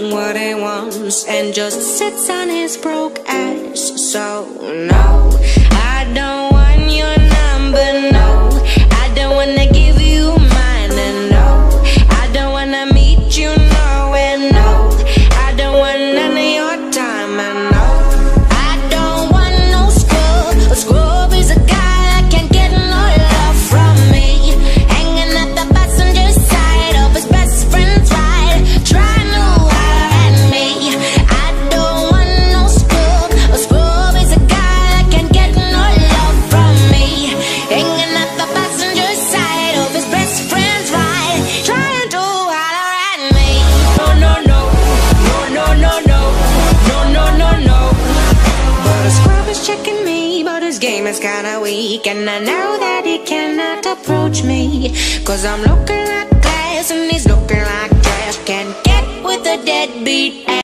what he wants and just sits on his broke ass. So, no. checking me, but his game is kinda weak. And I know that he cannot approach me. Cause I'm looking like glass and he's looking like trash. Can't get with a deadbeat.